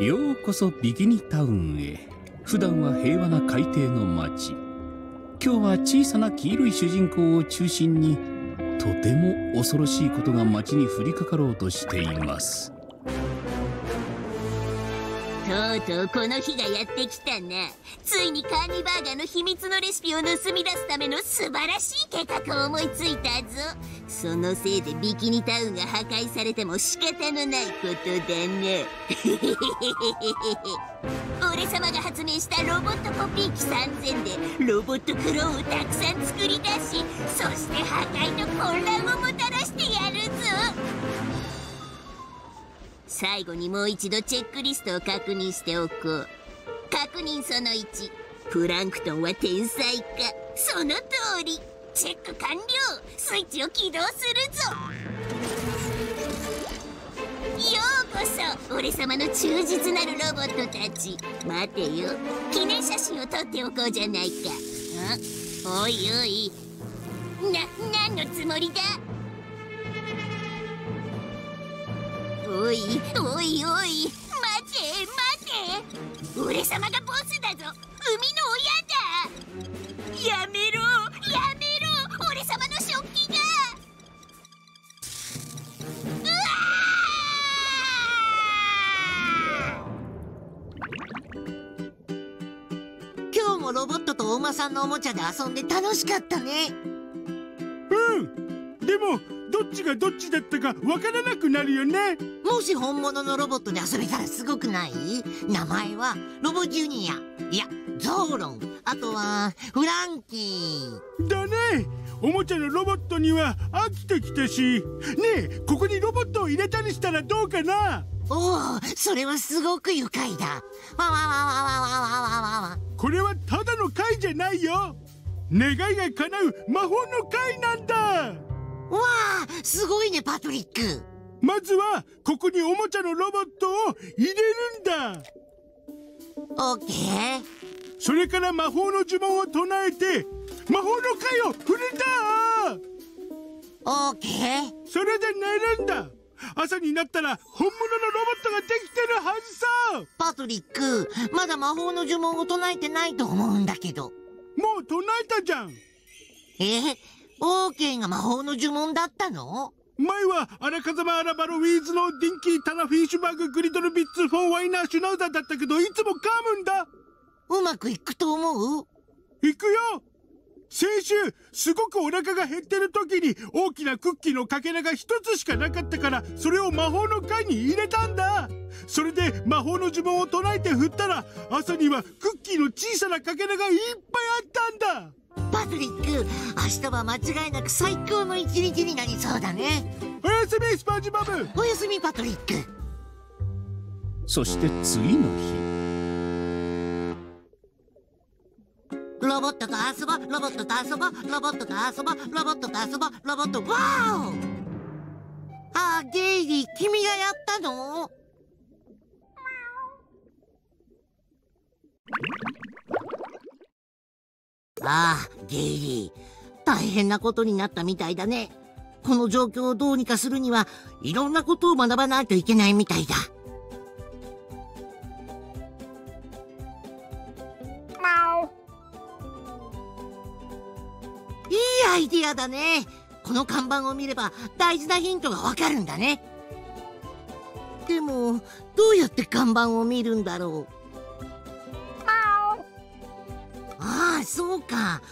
ようこそビキニタウンへ。普段は平和な海底の町今日は小さな黄色い主人公を中心にとても恐ろしいことが町に降りかかろうとしています。とうとうこの日がやってきたなついにカーニバーガーの秘密のレシピを盗み出すための素晴らしい計画を思いついたぞ。そのせいでビキニタウンが破壊されても仕方のないことだね。俺様が発明したロボットコピー機3000でロボットクローンをたくさん作り出しそして破壊と混乱をもたらしてやるぞ。最後にもう一度チェックリストを確認しておこう。確認その1プランクトンは天才か。その通り。チェック完了。スイッチを起動するぞ。ようこそ。俺様の忠実なるロボットたち。待てよ。記念写真を撮っておこうじゃないか。おいおい。な何のつもりだ？おいおいおい。待て待て。俺様がボスだぞ。海の親だ。やめろやめろ。俺様の食器が。うわ今日もロボットとお馬さんのおもちゃで遊んで楽しかったね。うん。でもどっちがどっちだったかわからなくなるよね。もし本物のロボットで遊べたらすごくない？名前はロボジュニア。いやゾーロン。あとはフランキー。だね。おもちゃのロボットには飽きてきたし。ねえここにロボットを入れたりしたらどうかな？おおそれはすごく愉快だ。わわわわわわわわわこれはただの貝じゃないよ。願いが叶う魔法の貝なんだわあすごいねパトリック。まずはここにおもちゃのロボットを入れるんだ。オッケー。それから魔法の呪文を唱えて魔法の貝を振るんだ。オッケー。それで寝るんだ。朝になったら本物のロボットができてるはずさ。パトリックまだ魔法の呪文を唱えてないと思うんだけど。もう唱えたじゃん。えオーケーが魔法の呪文だったの？前はアラカザマアラバロウィーズのディンキータナフィッシュバーググリドルビッツフォンワイナーシュナウザだったけどいつも噛むんだ。うまくいくと思う？行くよ。先週すごくお腹が減ってる時に大きなクッキーのかけらが一つしかなかったからそれを魔法の貝に入れたんだ。それで魔法の呪文を唱えて振ったら朝にはクッキーの小さなかけらがいっぱいあったんだパトリック。明日は間違いなく最高の一日になりそうだね。おやすみスパンジボブ。おやすみパトリック。そして次の日。ロボットと遊ぼう。ロボットと遊ぼう。ロボットと遊ぼう。ロボットと遊ぼう。ロボットワーオ。あゲイリー君がやったの？ああゲイリー。大変なことになったみたいだね。この状況をどうにかするにはいろんなことを学ばないといけないみたいだ。いいアイディアだね。この看板を見れば大事なヒントがわかるんだね。でもどうやって看板を見るんだろうそうか。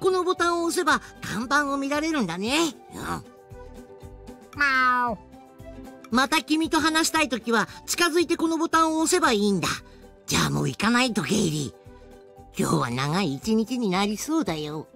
このボタンを押せば看板を見られるんだね。うん。また君と話したいときは近づいてこのボタンを押せばいいんだ。じゃあもう行かないとゲイリー。今日は長い一日になりそうだよ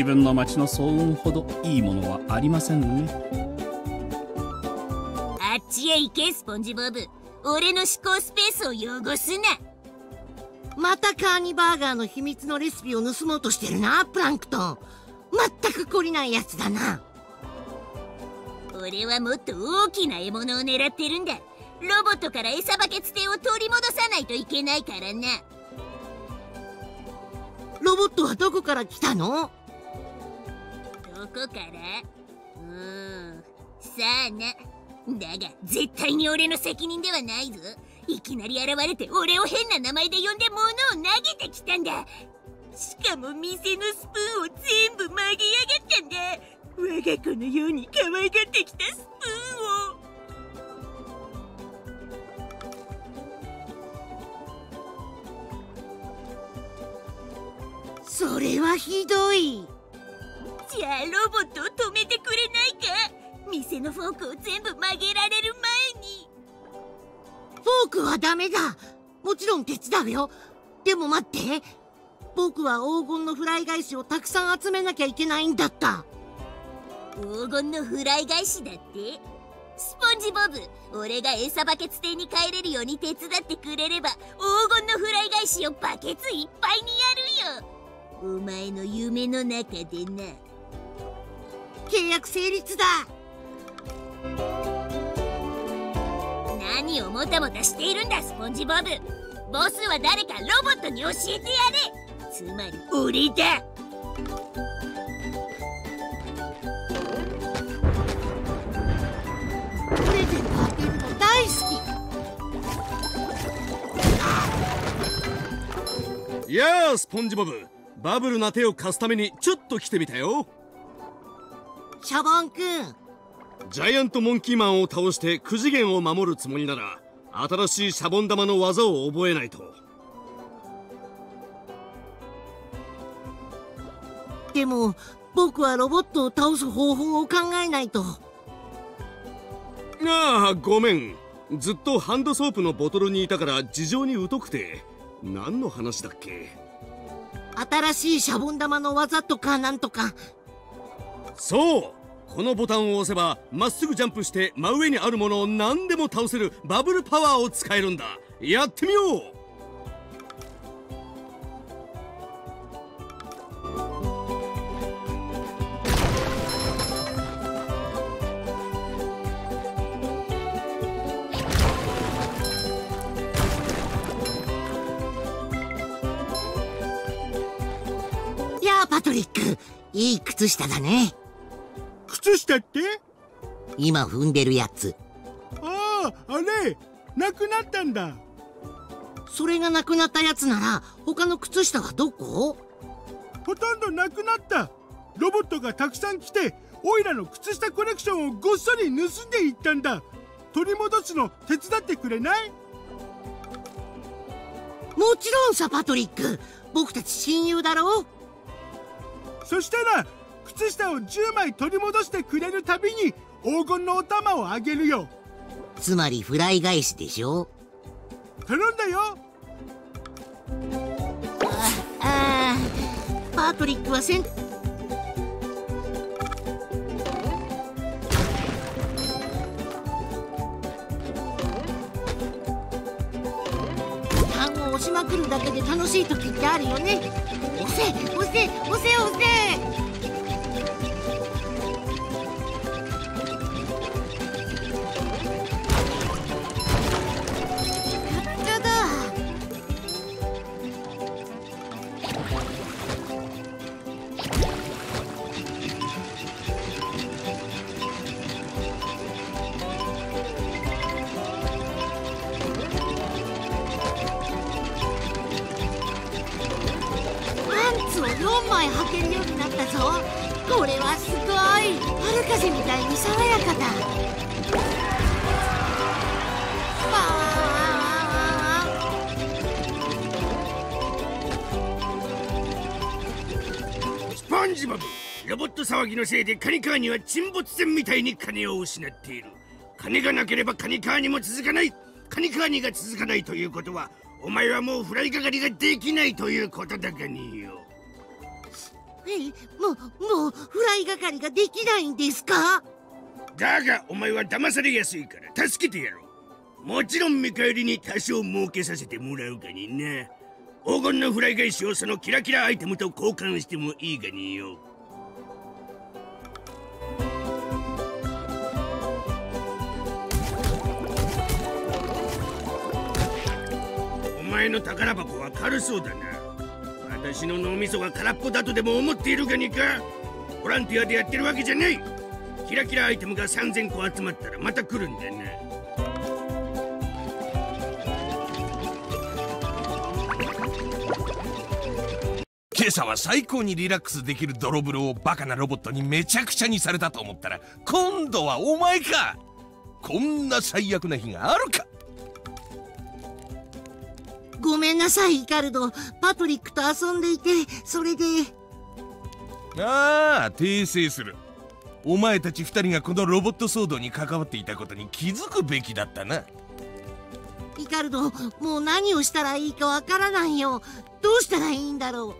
自分の町の騒音ほどいいものはありませんね。あっちへ行けスポンジボブ。俺の思考スペースを汚すな。またカーニバーガーの秘密のレシピを盗もうとしてるなプランクトン。全く懲りないやつだな。俺はもっと大きな獲物を狙ってるんだ。ロボットから餌バケツ艇を取り戻さないといけないからな。ロボットはどこから来たの？どこから？うん。さあな。だが絶対に俺の責任ではないぞ。いきなり現れて俺を変な名前で呼んで物を投げてきたんだ。しかも店のスプーンを全部曲げやがったんだ。我が子のように可愛がってきたスプーンを。それはひどい。じゃあロボットを止めてくれないか？店のフォークを全部曲げられる前に。フォークはダメだ。もちろん手伝うよ。でも待って。僕は黄金のフライ返しをたくさん集めなきゃいけないんだった。黄金のフライ返しだって？スポンジボブ俺が餌バケツ艇に帰れるように手伝ってくれれば黄金のフライ返しをバケツいっぱいにやるよ。お前の夢の中でな契約成立だ。何をもたもたしているんだスポンジボブ。ボスは誰かロボットに教えてやれ。つまり俺だ。プレゼント開けるの大好いやあスポンジボブ。バブルな手を貸すためにちょっと来てみたよ。きシャボンくん。ジャイアントモンキーマンを倒して9次元を守るつもりなら新しいシャボン玉の技を覚えないと。でも僕はロボットを倒す方法を考えないと。ああごめん。ずっとハンドソープのボトルにいたから事情に疎くて。何の話だっけ？新しいシャボン玉の技とかなんとかそう。このボタンを押せばまっすぐジャンプして真上にあるものを何でも倒せるバブルパワーを使えるんだ。やってみよう。いい靴下だね。靴下って？今踏んでるやつ。あああれ？なくなったんだ。それがなくなったやつなら他の靴下はどこ？ほとんどなくなった。ロボットがたくさん来てオイラの靴下コレクションをごっそり盗んでいったんだ。取り戻すの手伝ってくれない？もちろんさパトリック。僕たち親友だろ？そしたら靴下を10枚取り戻してくれるたびに黄金のお玉をあげるよ。つまりフライ返しでしょ？頼んだよ。ああパトリックはせんしまくるだけで楽しい時ってあるよね。押せ押せ押せ押せ。枚履けるようになったぞ。これはすごい春風みたいに爽やかだ。スポンジボブロボット騒ぎのせいでカニカーには沈没船みたいに金を失っている。金がなければカニカーにも続かない。カニカーニが続かないということはお前はもうフライ係ができないということだがによ。もうもうフライ係ができないんですか？だがお前は騙されやすいから助けてやろう。もちろん見返りに多少儲けさせてもらうがにな。黄金のフライ返しをそのキラキラアイテムと交換してもいいがによ。お前の宝箱は軽そうだな。私の脳みそが空っぽだとでも思っているがにか？ボランティアでやってるわけじゃない。キラキラアイテムが3000個集まったらまた来るんだな今朝は最高にリラックスできる泥風呂をバカなロボットにめちゃくちゃにされたと思ったら今度はお前か。こんな最悪な日があるか。ごめんなさいイカルド。パトリックと遊んでいてそれで。ああ訂正する。お前たち二人がこのロボット騒動に関わっていたことに気づくべきだったな。イカルドもう何をしたらいいかわからないよ。どうしたらいいんだろう。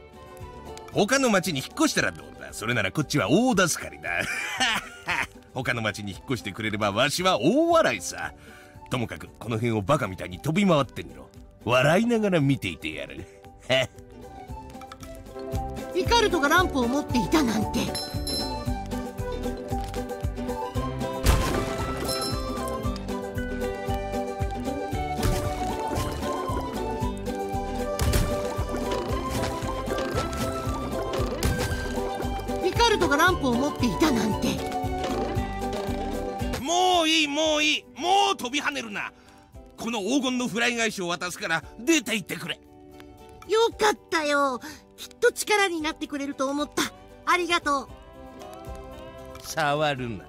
他の町に引っ越したらどうだ？それならこっちは大助かりだ。他の町に引っ越してくれればわしは大笑いさ。ともかくこの辺をバカみたいに飛び回ってみろ笑いながら見ていてやる。イカルドがランプを持っていたなんて。イカルドがランプを持っていたなんて。もういいもういいもう飛び跳ねるなこの黄金のフライ返しを渡すから出て行ってくれ。よかったよ。きっと力になってくれると思った。ありがとう。触るな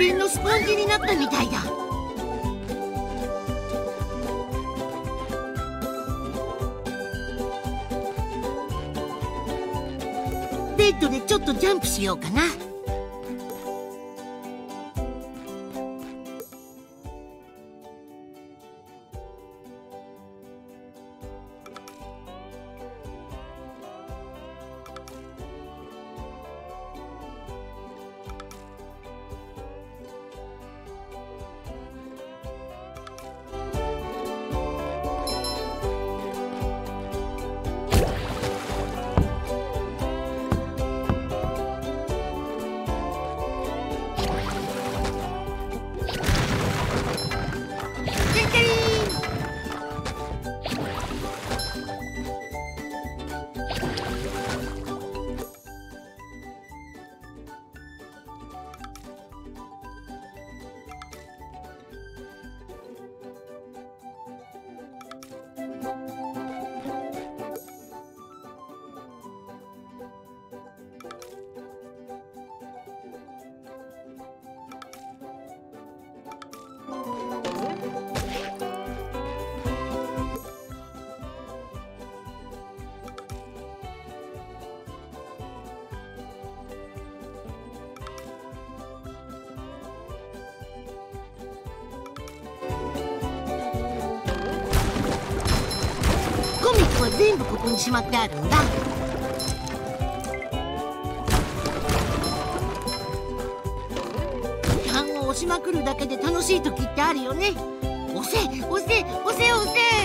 ペンのスポンジになったみたいだ。ベッドでちょっとジャンプしようかな。全部ここにしまってあるんだ。単を押しまくるだけで楽しい時ってあるよね。押せ押せ押せ押せ。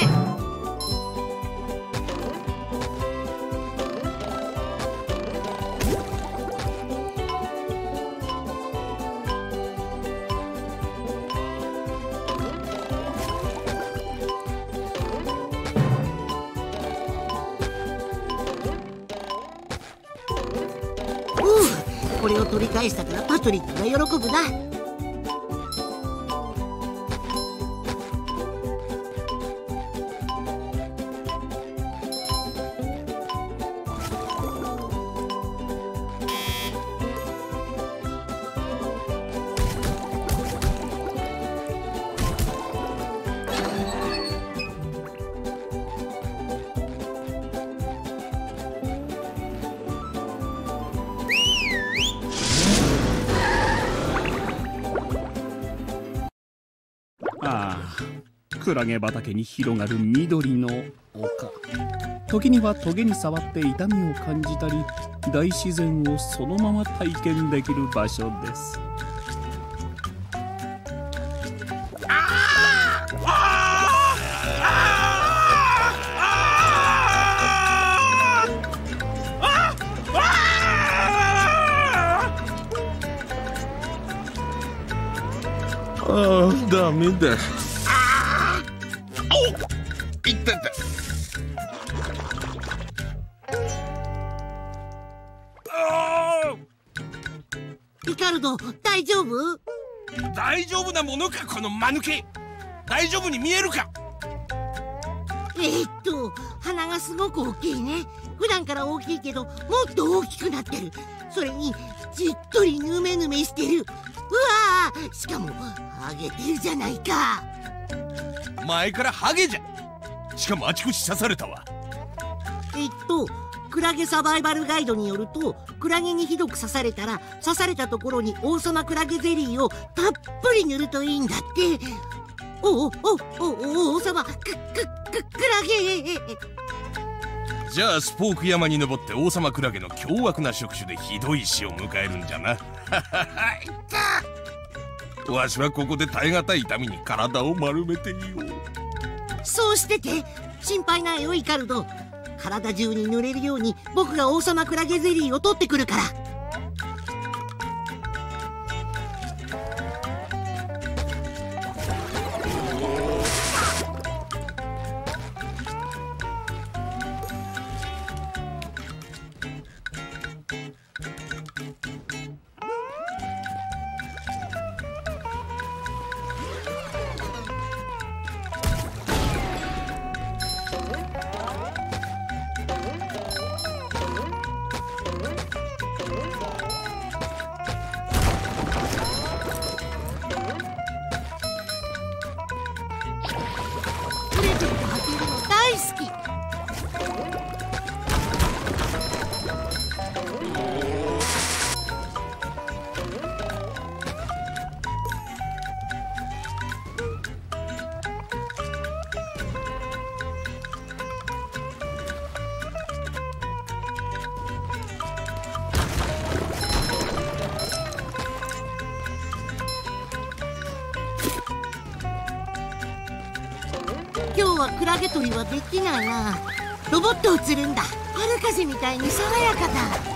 トリックが喜ぶな。ラゲ畑に広がる緑の丘。時にはトゲに触って痛みを感じたり大自然をそのまま体験できる場所です。ああダメだ。なものかこの間抜け。大丈夫に見えるか。えー、っと鼻がすごく大きいね。普段から大きいけどもっと大きくなってる。それにじっとりぬめぬめしてる。うわーしかもハゲてるじゃないか。前からハゲじゃ。しかもあちこち刺されたわ。えっとクラゲサバイバルガイドによるとクラゲにひどく刺されたら刺されたところに王様クラゲゼリーをたっぷり塗るといいんだって。おおおおお王様くくくクラゲ。じゃあスポーク山に登って王様クラゲの凶悪な触手でひどい死を迎えるんじゃな。わしはここで耐え難い痛みに体を丸めていよう。そうしてて心配ないよイカルド体中に塗れるように僕が王様クラゲゼリーを取ってくるから。今日はクラゲ取りはできないな。ロボットを釣るんだ。春風みたいに爽やかだ。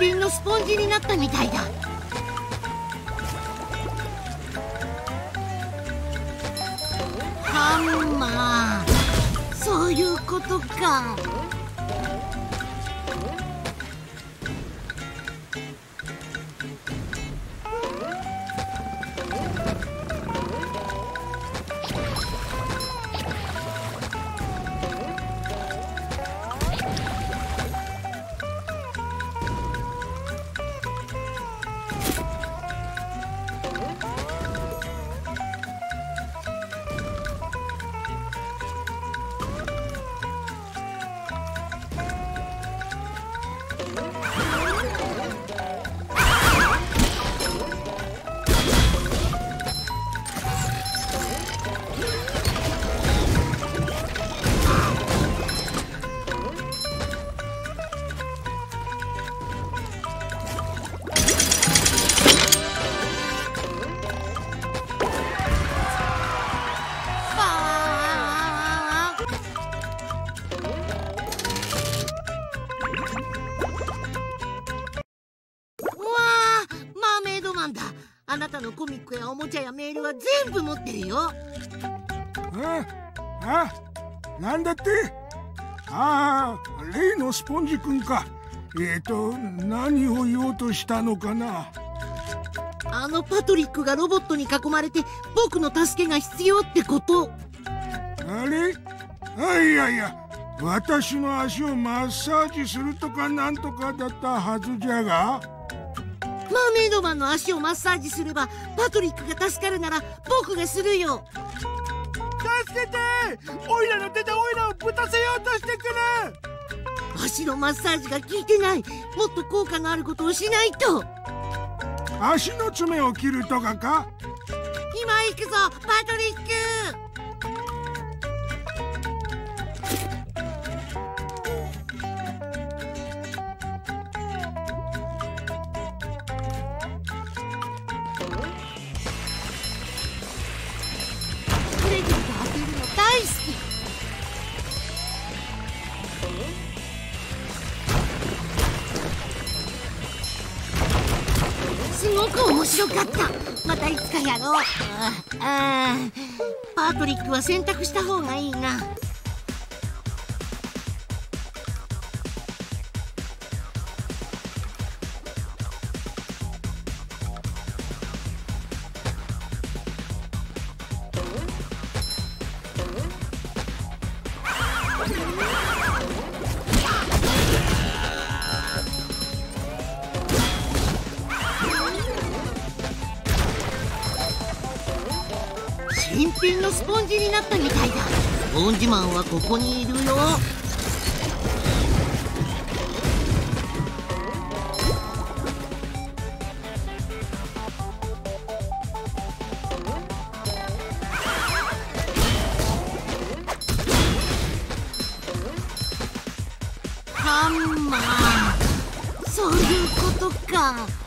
品のスポンジになったみたいだ。ハンマー。そういうことか。したのかな？あのパトリックがロボットに囲まれて僕の助けが必要ってこと。あれ？あいやいや私の足をマッサージするとかなんとかだったはずじゃが。マーメイドマンの足をマッサージすればパトリックが助かるなら僕がするよ。助けて！オイラの手でオイラをぶたせようとしてくる足のマッサージが効いてない。もっと効果のあることをしないと。足の爪を切るとかか？今行くぞパトリックよかった。またいつかやろう。ああパートリックは選択した方がいいな。ここにいるよ。ハンマーそういうことか。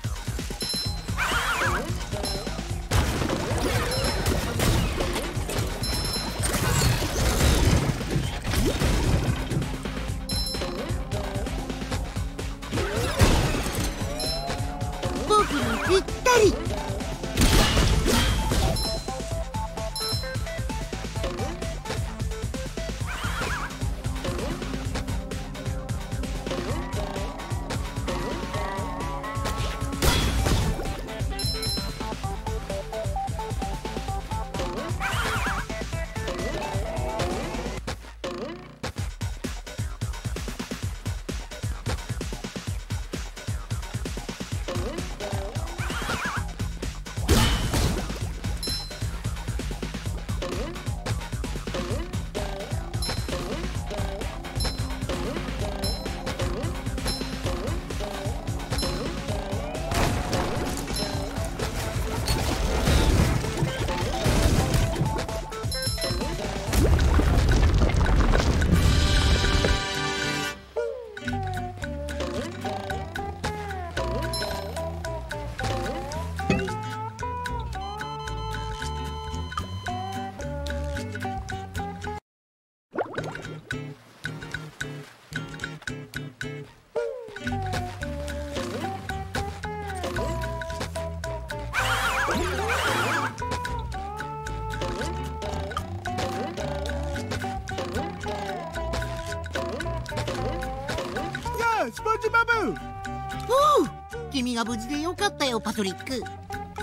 でよかったよパトリック。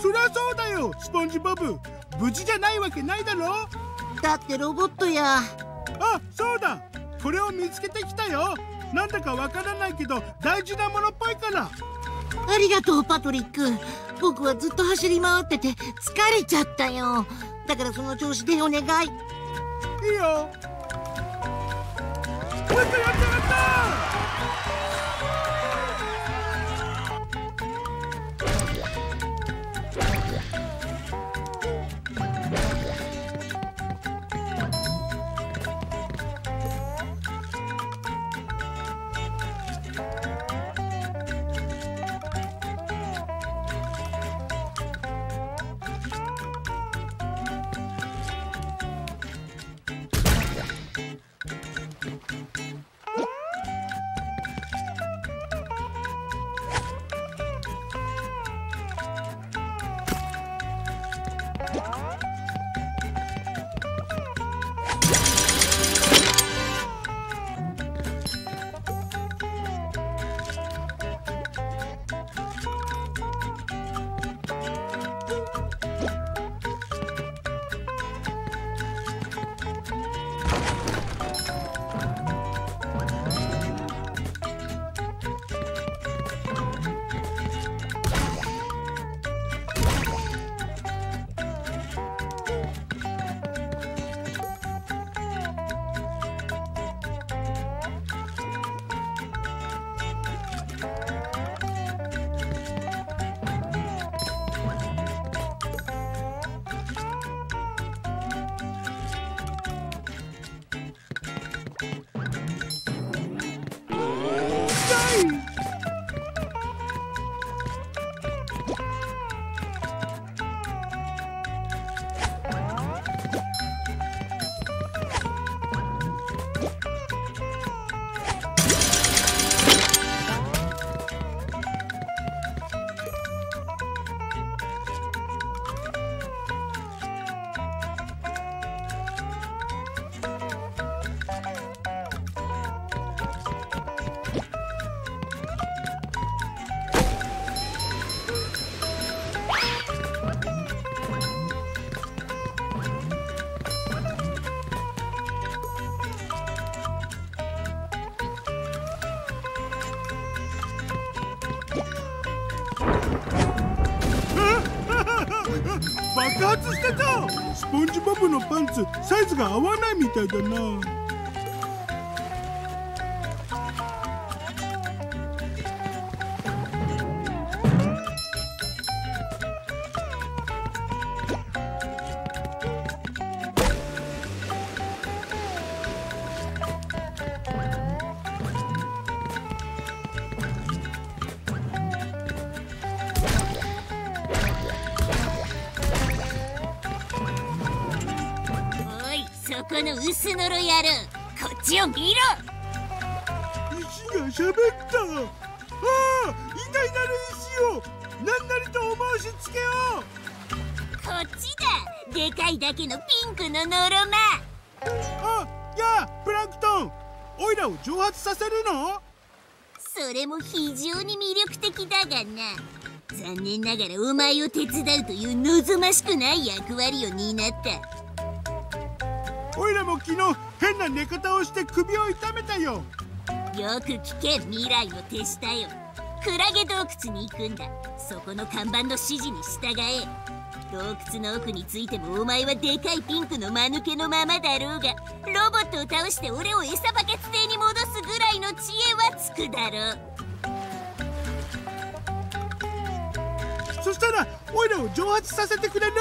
そりゃそうだよスポンジボブ。無事じゃないわけないだろ。だってロボットや。あそうだ。これを見つけてきたよ。なんだかわからないけど大事なものっぽいから。ありがとうパトリック。僕はずっと走り回ってて疲れちゃったよ。だからその調子でお願い。いいよ サイズが合わないみたいだな。イラを蒸発させるの？それも非常に魅力的だがな。残念ながらお前を手伝うという望ましくない役割を担った。オイラも昨日変な寝方をして首を痛めたよ。よく聞け未来の手下よクラゲ洞窟に行くんだ。そこの看板の指示に従え洞窟の奥についてもお前はでかいピンクの間抜けのままだろうがロボットを倒して俺を餌バケツ艇に戻すぐらいの知恵はつくだろう。そしたらオイラを蒸発させてくれる？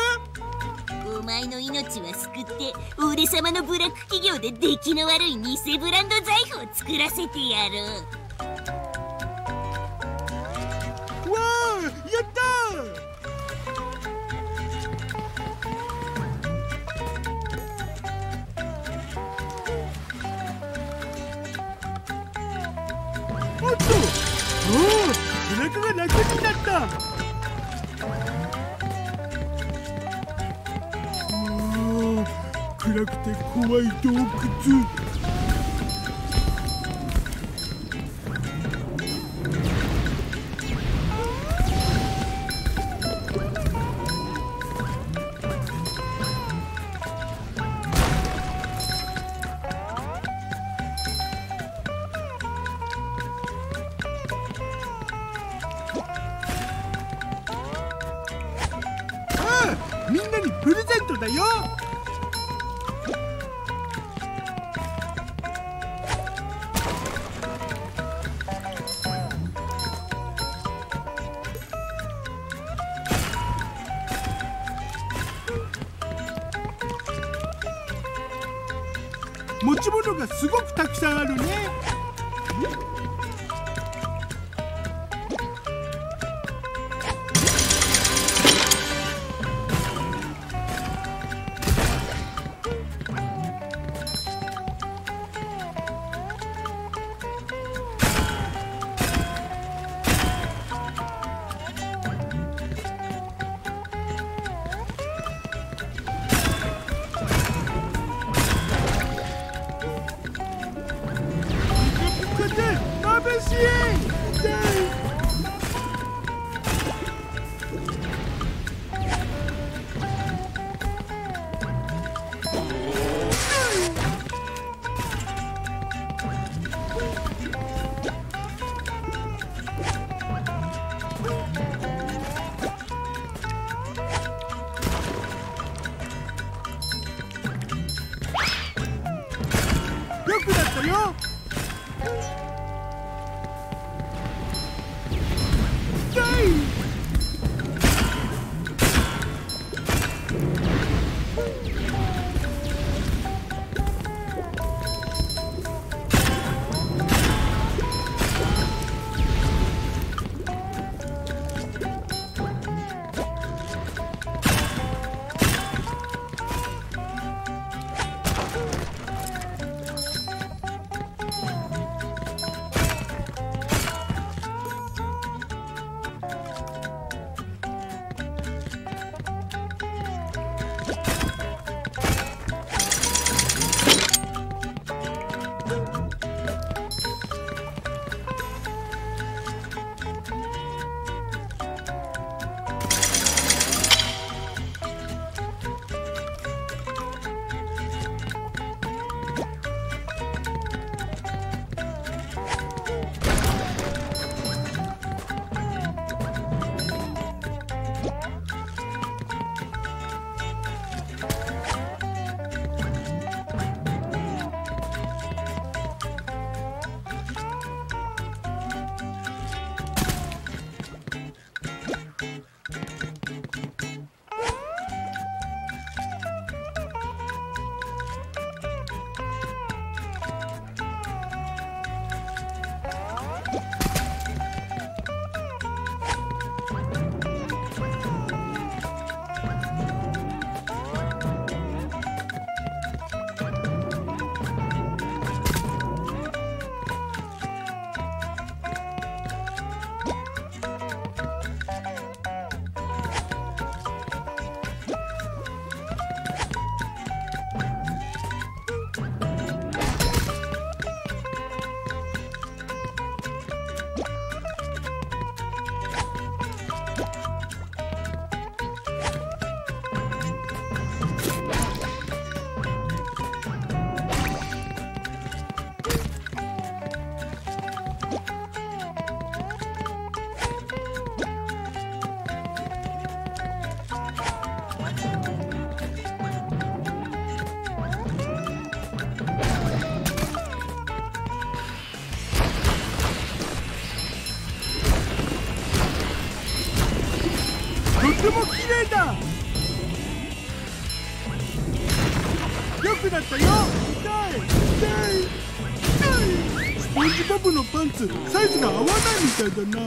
お前の命は救って俺様のブラック企業で出来の悪い偽ブランド財布を作らせてやるわあやった楽になった。ああ暗くて怖い洞窟。持ち物がすごくたくさんあるね。ても綺麗だ。良くなったよ。痛い。痛い。痛い。スポンジボブのパンツサイズが合わないみたいだな。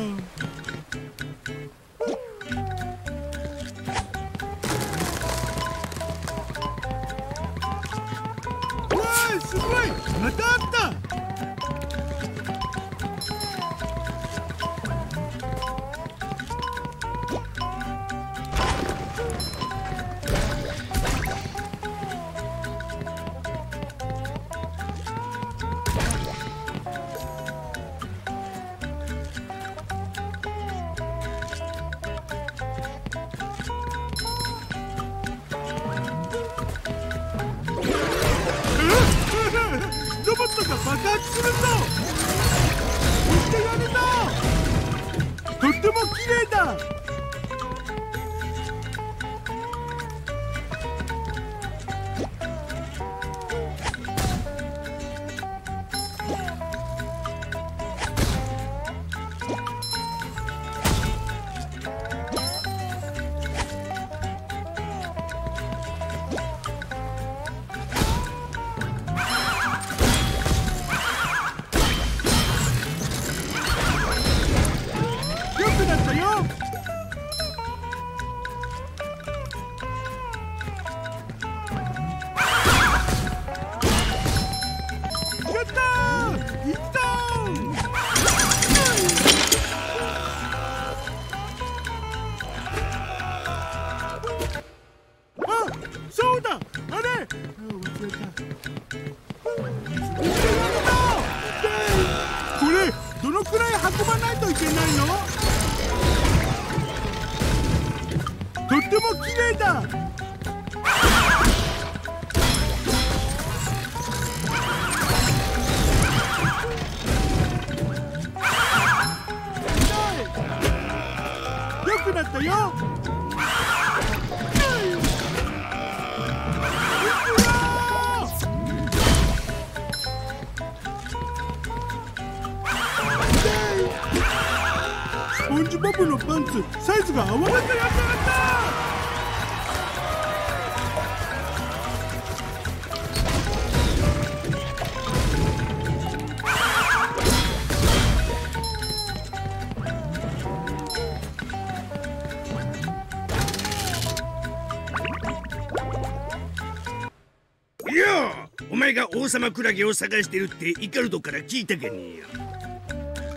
王様クラゲを探してるってイカルドから聞いたかねよ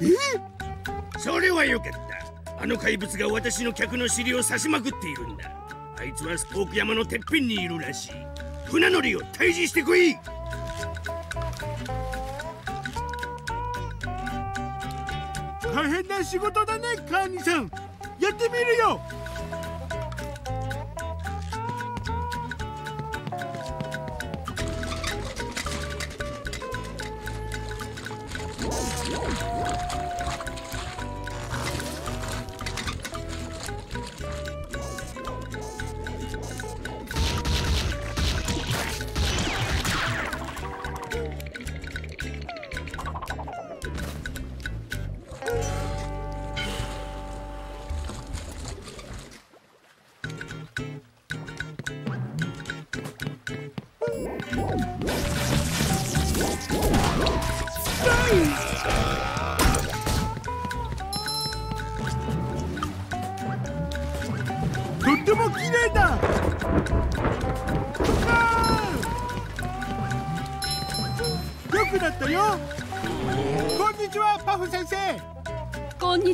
え？それはよかった。あの怪物が私の客の尻を刺しまくっているんだ。あいつはスポーク山のてっぺんにいるらしい。船乗りを退治してこい！大変な仕事だねカーニさん。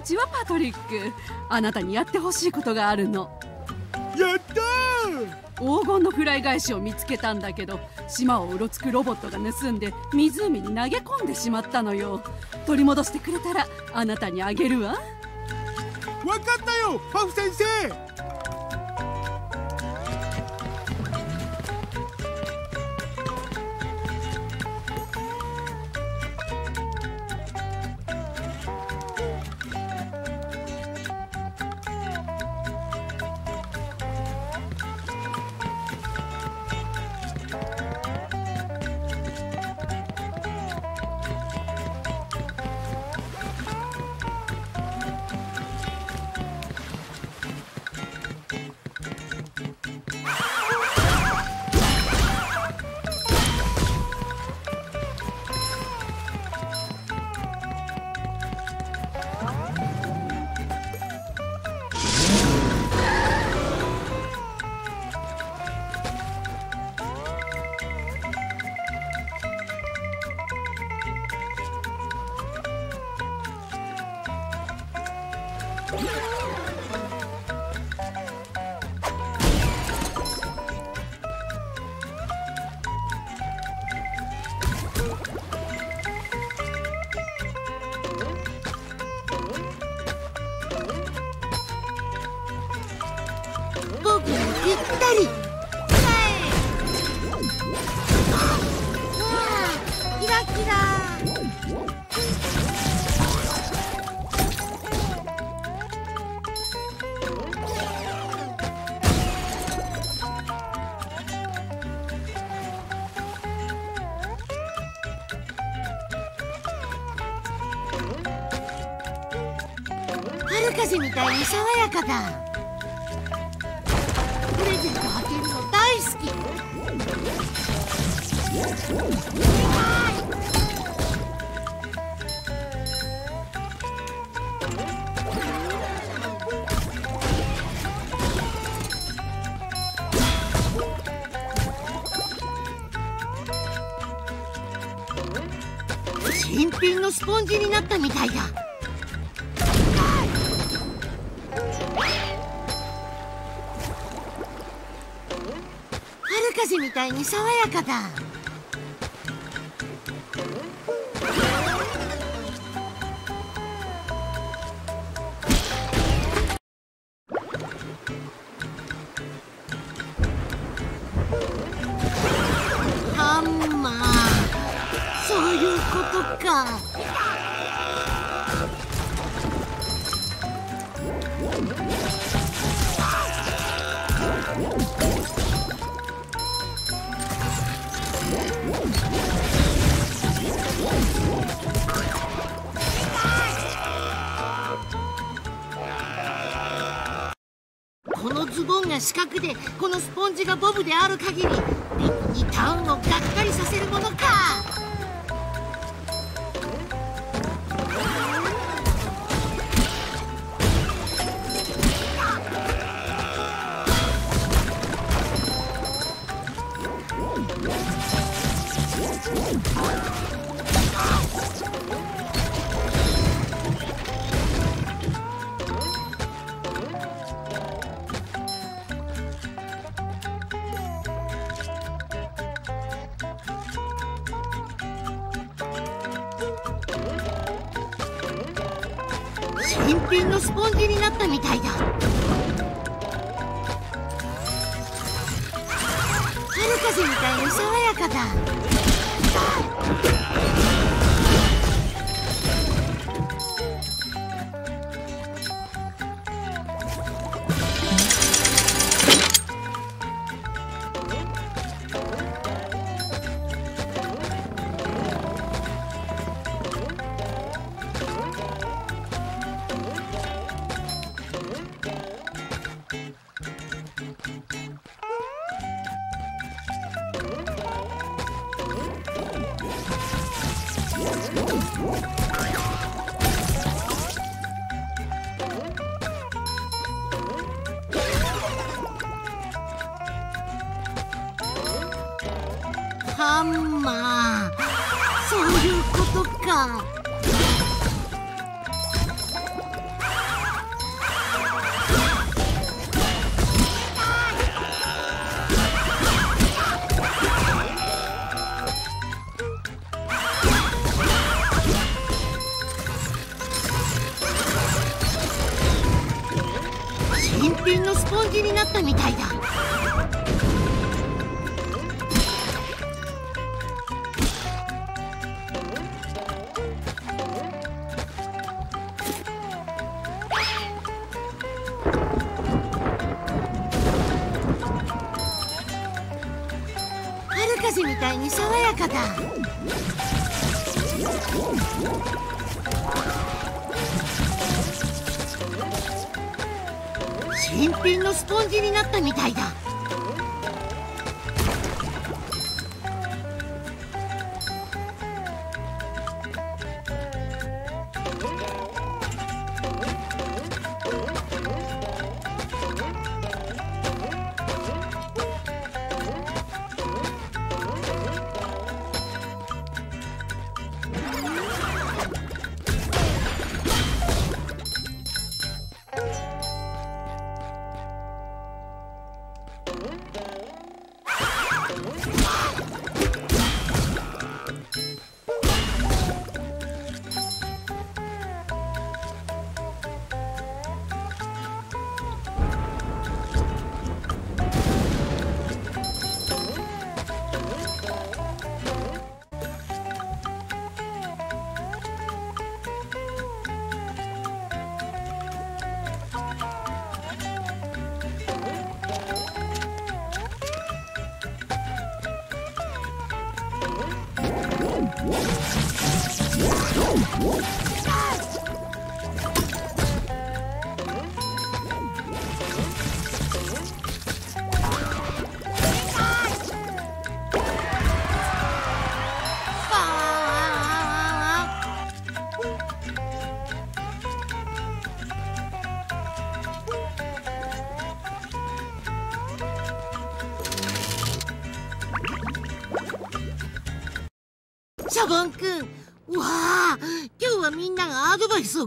にちはパトリック。あなたにやってほしいことがあるの。やった黄金のフライ返しを見つけたんだけど島をうろつくロボットが盗んで湖に投げ込んでしまったのよ。取り戻してくれたらあなたにあげるわ。ーわかったよ！パフ先生 Yeah. でこのスポンジがボブである限りリンにタウンをがっかりさせるものか。ハンマー。そういうことか。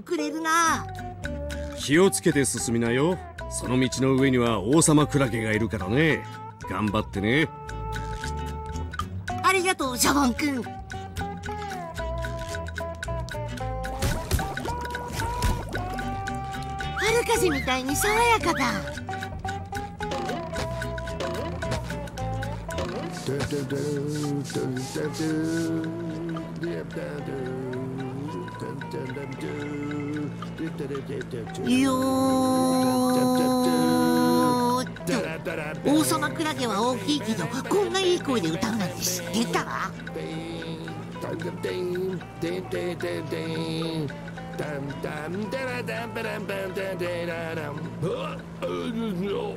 くれるな。気をつけて進みなよ。その道の上には王様クラゲがいるからね。頑張ってね。ありがとうシャボンくん。春風みたいに爽やかだよーっと。王様クラゲは大きいけどこんないい声で歌うなんて知ってた？新品の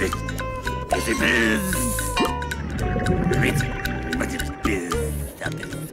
Biz. Biz. Biz. Biz.